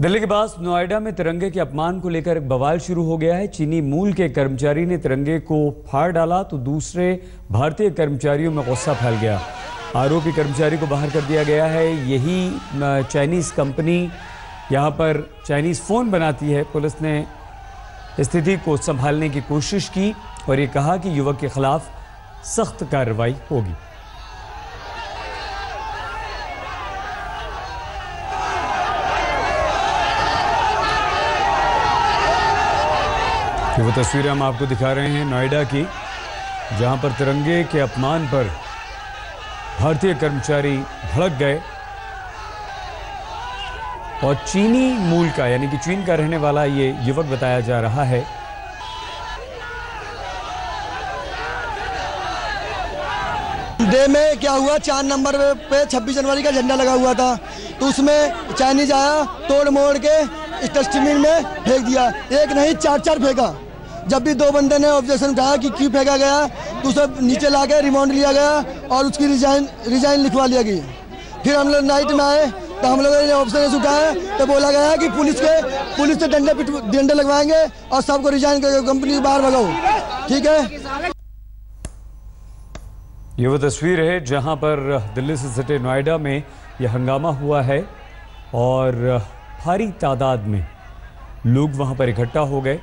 दिल्ली के पास नोएडा में तिरंगे के अपमान को लेकर एक बवाल शुरू हो गया है। चीनी मूल के कर्मचारी ने तिरंगे को फाड़ डाला तो दूसरे भारतीय कर्मचारियों में गुस्सा फैल गया। आरोपी कर्मचारी को बाहर कर दिया गया है। यही चाइनीज़ कंपनी यहाँ पर चाइनीज़ फ़ोन बनाती है। पुलिस ने स्थिति को संभालने की कोशिश की और ये कहा कि युवक के खिलाफ सख्त कार्रवाई होगी। ये वो तस्वीरें हम आपको दिखा रहे हैं नोएडा की, जहाँ पर तिरंगे के अपमान पर भारतीय कर्मचारी भड़क गए। और चीनी मूल का, यानी कि चीन का रहने वाला ये युवक बताया जा रहा है। डे में क्या हुआ? चार नंबर पे छब्बीस जनवरी का झंडा लगा हुआ था। तो उसमें चाइनीज़ आया, तोड़ मोड़ के डस्टबिन में फेंक दिया। एक नहीं, चार चार फेंका। जब भी दो बंदे ने ऑब्जेक्शन उठाया कि क्यों फेंका गया तो उसे नीचे ला के रिमांड लिया गया और उसकी रिजाइन रिजाइन लिखवा लिया गई फिर हम लोग नाइट में आए तो हम लोगों ने ऑब्जर्वेशन उठाया तो बोला गया कि पुलिस के, पुलिस से डंडे डंडे लगवाएँगे और सबको रिजाइन करके कंपनी बाहर भगाओ। ठीक है? ये वो तस्वीर है जहाँ पर दिल्ली से सटे नोएडा में यह हंगामा हुआ है और भारी तादाद में लोग वहाँ पर इकट्ठा हो गए।